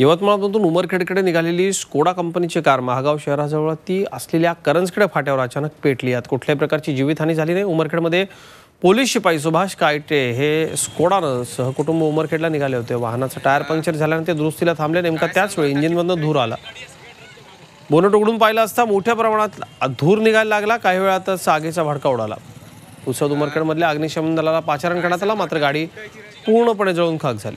यवतमाळमधून उमरखेडकडे निघालेली स्कोडा कंपनीची कार महागाव शहराजवळ ती असलेल्या करंजखेड फाट्यावर अचानक पेटली. यात कुठल्याही प्रकारची जीवितहानी झाली नाही. उमरखेडमध्ये पोलीस शिपाई सुभाष कायटे हे स्कोडानं सहकुटुंब उमरखेडला निघाले होते. वाहनाचं टायर पंक्चर झाल्यानं ते दुरुस्तीला थांबले. नेमका त्याच वेळी इंजिनमधनं धूर आला. बोनट उघडून पाहिलं असता मोठ्या प्रमाणात धूर निघायला लागला. काही वेळातच आगीचा भडका उडाला. उसद उमरखेडमधल्या अग्निशमन दलाला पाचारण करण्यात आला. मात्र गाडी पूर्णपणे जळून खाक झाली.